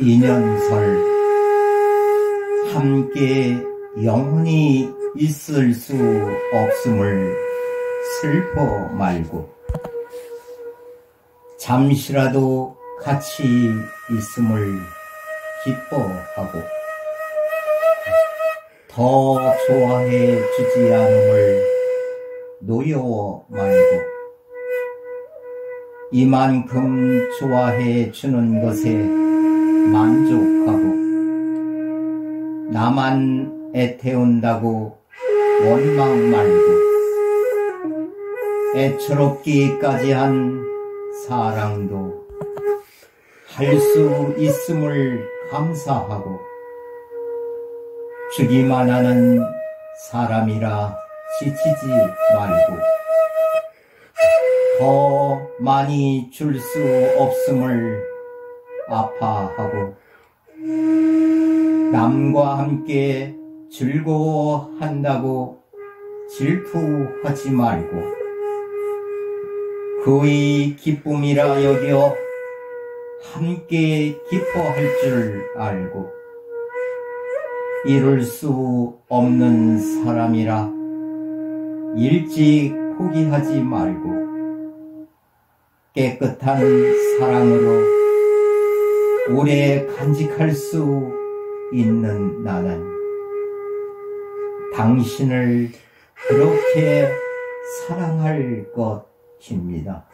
인연설. 함께 영원히 있을 수 없음을 슬퍼 말고 잠시라도 같이 있음을 기뻐하고 더 좋아해 주지 않음을 노여워 말고 이만큼 좋아해 주는 것에 만족하고 나만 애태운다고 원망 말고 애처롭기까지 한 사랑도 할 수 있음을 감사하고 주기만 하는 사람이라 지치지 말고 더 많이 줄 수 없음을 아파하고 남과 함께 즐거워한다고 질투하지 말고 그의 기쁨이라 여겨 함께 기뻐할 줄 알고 이룰 수 없는 사람이라 일찍 포기하지 말고 깨끗한 사랑으로 오래 간직할 수 있는 나는 당신을 그렇게 사랑할 것 입니다.